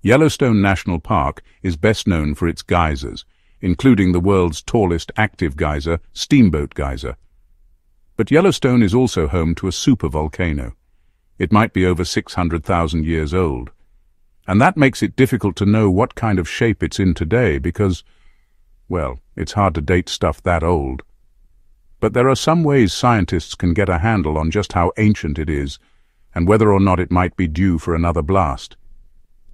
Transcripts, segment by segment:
Yellowstone National Park is best known for its geysers, including the world's tallest active geyser, Steamboat Geyser. But Yellowstone is also home to a supervolcano. It might be over 600,000 years old. And that makes it difficult to know what kind of shape it's in today because, well, it's hard to date stuff that old. But there are some ways scientists can get a handle on just how ancient it is and whether or not it might be due for another blast.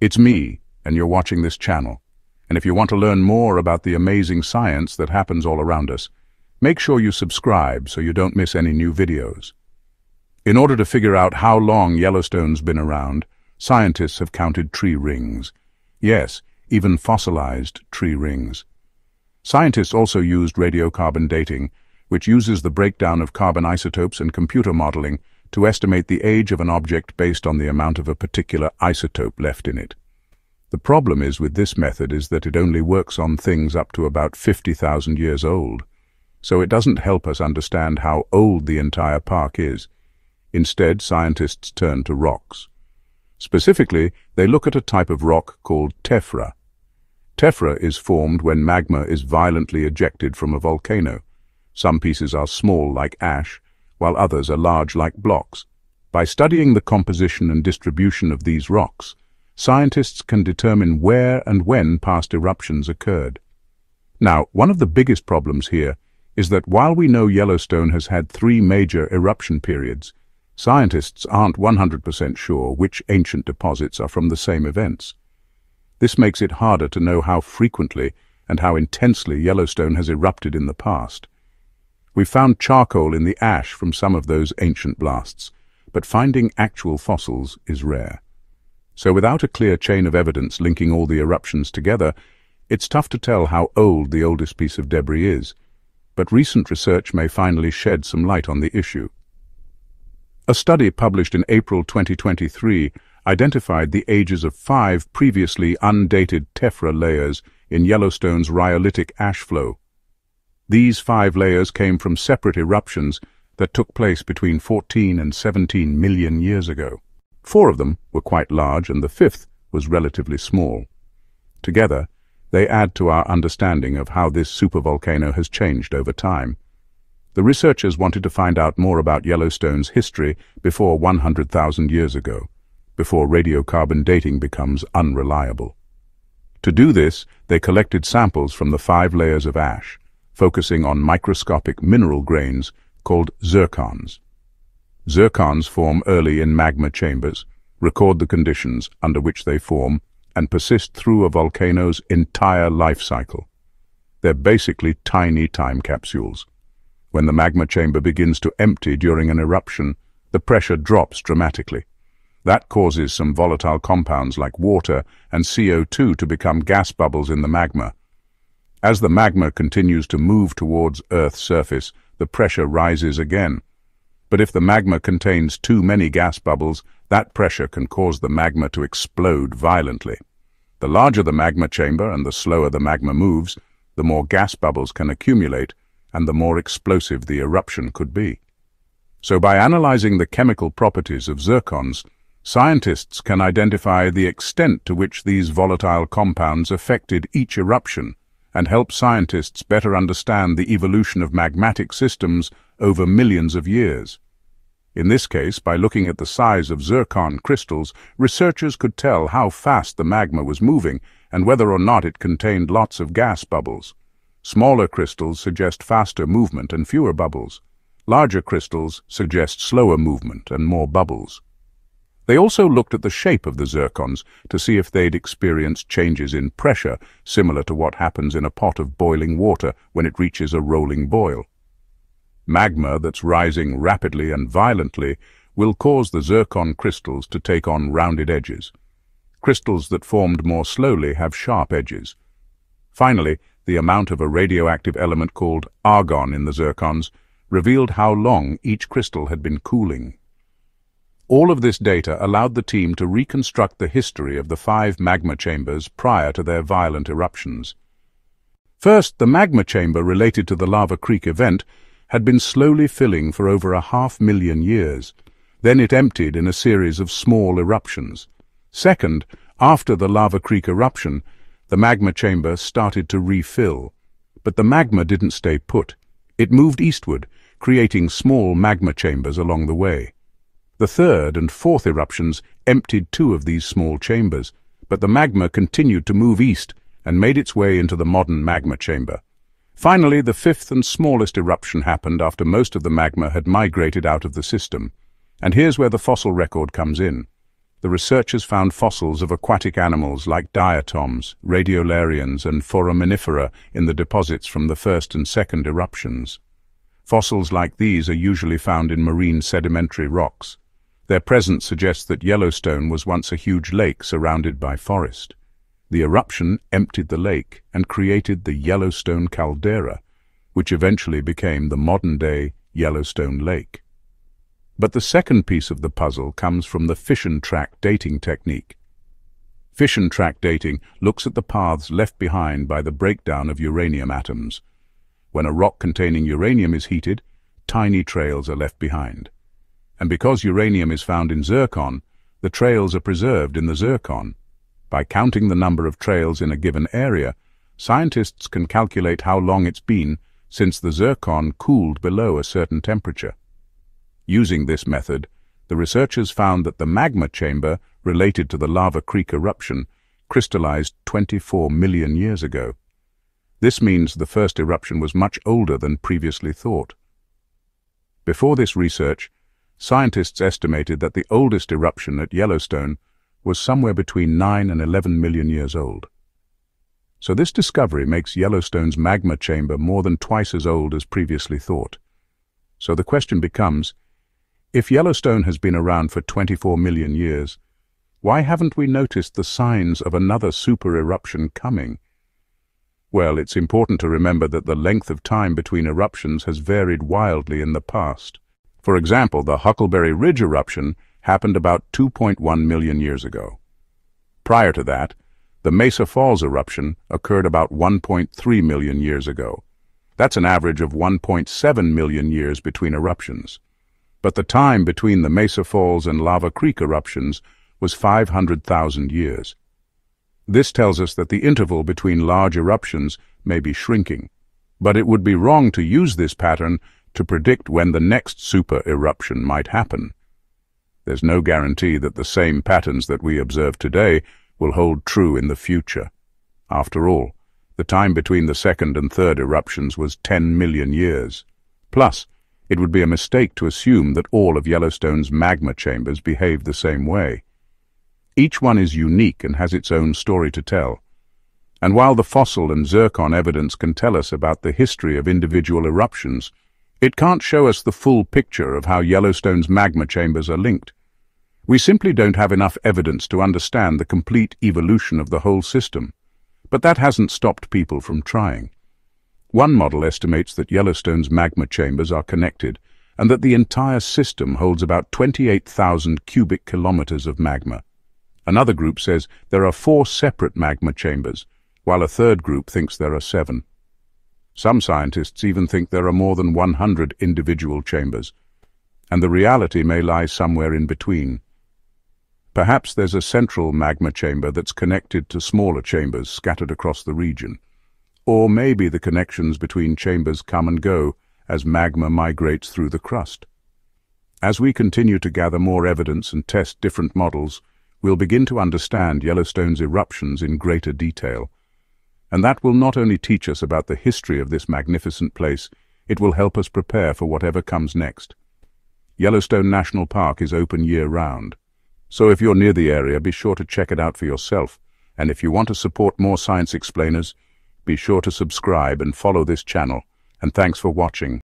It's me, and you're watching this channel. And if you want to learn more about the amazing science that happens all around us, make sure you subscribe so you don't miss any new videos. In order to figure out how long Yellowstone's been around, scientists have counted tree rings. Yes, even fossilized tree rings. Scientists also used radiocarbon dating, which uses the breakdown of carbon isotopes and computer modeling to estimate the age of an object based on the amount of a particular isotope left in it. The problem is with this method is that it only works on things up to about 50,000 years old, so it doesn't help us understand how old the entire park is. Instead, scientists turn to rocks. Specifically, they look at a type of rock called tephra. Tephra is formed when magma is violently ejected from a volcano. Some pieces are small like ash, while others are large like blocks. By studying the composition and distribution of these rocks, scientists can determine where and when past eruptions occurred. Now, one of the biggest problems here is that while we know Yellowstone has had three major eruption periods, Scientists aren't 100% sure which ancient deposits are from the same events. This makes it harder to know how frequently and how intensely Yellowstone has erupted in the past. We've found charcoal in the ash from some of those ancient blasts, but finding actual fossils is rare. So without a clear chain of evidence linking all the eruptions together, it's tough to tell how old the oldest piece of debris is, but recent research may finally shed some light on the issue. A study published in April 2023 identified the ages of five previously undated tephra layers in Yellowstone's rhyolitic ash flow. These five layers came from separate eruptions that took place between 14 and 17 million years ago. Four of them were quite large and the fifth was relatively small. Together, they add to our understanding of how this supervolcano has changed over time. The researchers wanted to find out more about Yellowstone's history before 100,000 years ago, before radiocarbon dating becomes unreliable. To do this, they collected samples from the five layers of ash, focusing on microscopic mineral grains called zircons. Zircons form early in magma chambers, record the conditions under which they form, and persist through a volcano's entire life cycle. They're basically tiny time capsules. When the magma chamber begins to empty during an eruption, the pressure drops dramatically. That causes some volatile compounds like water and CO2 to become gas bubbles in the magma. As the magma continues to move towards Earth's surface, the pressure rises again. But if the magma contains too many gas bubbles, that pressure can cause the magma to explode violently. The larger the magma chamber and the slower the magma moves, the more gas bubbles can accumulate, and the more explosive the eruption could be. So by analyzing the chemical properties of zircons, scientists can identify the extent to which these volatile compounds affected each eruption and help scientists better understand the evolution of magmatic systems over millions of years. In this case, by looking at the size of zircon crystals, researchers could tell how fast the magma was moving and whether or not it contained lots of gas bubbles. Smaller crystals suggest faster movement and fewer bubbles. Larger crystals suggest slower movement and more bubbles. They also looked at the shape of the zircons to see if they'd experienced changes in pressure similar to what happens in a pot of boiling water when it reaches a rolling boil. Magma that's rising rapidly and violently will cause the zircon crystals to take on rounded edges. Crystals that formed more slowly have sharp edges. Finally, the amount of a radioactive element called argon in the zircons revealed how long each crystal had been cooling. All of this data allowed the team to reconstruct the history of the five magma chambers prior to their violent eruptions. First, the magma chamber related to the Lava Creek event had been slowly filling for over a half million years. Then it emptied in a series of small eruptions. Second, After the Lava Creek eruption, the magma chamber started to refill. But the magma didn't stay put. It moved eastward, creating small magma chambers along the way. The third and fourth eruptions emptied two of these small chambers, but the magma continued to move east and made its way into the modern magma chamber. Finally, the fifth and smallest eruption happened after most of the magma had migrated out of the system. And here's where the fossil record comes in. The researchers found fossils of aquatic animals like diatoms, radiolarians and foraminifera in the deposits from the first and second eruptions. Fossils like these are usually found in marine sedimentary rocks. Their presence suggests that Yellowstone was once a huge lake surrounded by forest. The eruption emptied the lake and created the Yellowstone caldera, which eventually became the modern-day Yellowstone Lake. But the second piece of the puzzle comes from the fission track dating technique. Fission track dating looks at the paths left behind by the breakdown of uranium atoms. When a rock containing uranium is heated, tiny trails are left behind. And because uranium is found in zircon, the trails are preserved in the zircon. By counting the number of trails in a given area, scientists can calculate how long it's been since the zircon cooled below a certain temperature. Using this method, the researchers found that the magma chamber related to the Lava Creek eruption crystallized 24 million years ago. This means the first eruption was much older than previously thought. Before this research, Scientists estimated that the oldest eruption at Yellowstone was somewhere between 9 and 11 million years old. So this discovery makes Yellowstone's magma chamber more than twice as old as previously thought. So the question becomes, if Yellowstone has been around for 24 million years, why haven't we noticed the signs of another super eruption coming? Well, it's important to remember that the length of time between eruptions has varied wildly in the past. For example, the Huckleberry Ridge eruption happened about 2.1 million years ago. Prior to that, the Mesa Falls eruption occurred about 1.3 million years ago. That's an average of 1.7 million years between eruptions. But the time between the Mesa Falls and Lava Creek eruptions was 500,000 years. This tells us that the interval between large eruptions may be shrinking. But it would be wrong to use this pattern to predict when the next super eruption might happen. There's no guarantee that the same patterns that we observe today will hold true in the future. After all, the time between the second and third eruptions was 10 million years. Plus, it would be a mistake to assume that all of Yellowstone's magma chambers behave the same way. Each one is unique and has its own story to tell. And while the fossil and zircon evidence can tell us about the history of individual eruptions, it can't show us the full picture of how Yellowstone's magma chambers are linked. We simply don't have enough evidence to understand the complete evolution of the whole system. But that hasn't stopped people from trying. One model estimates that Yellowstone's magma chambers are connected and that the entire system holds about 28,000 cubic kilometers of magma. Another group says there are four separate magma chambers, while a third group thinks there are seven. Some scientists even think there are more than 100 individual chambers, and the reality may lie somewhere in between. Perhaps there's a central magma chamber that's connected to smaller chambers scattered across the region. Or maybe the connections between chambers come and go as magma migrates through the crust. As we continue to gather more evidence and test different models, we'll begin to understand Yellowstone's eruptions in greater detail. And that will not only teach us about the history of this magnificent place, it will help us prepare for whatever comes next. Yellowstone National Park is open year-round. So if you're near the area, be sure to check it out for yourself. And if you want to support more science explainers, be sure to subscribe and follow this channel. And thanks for watching.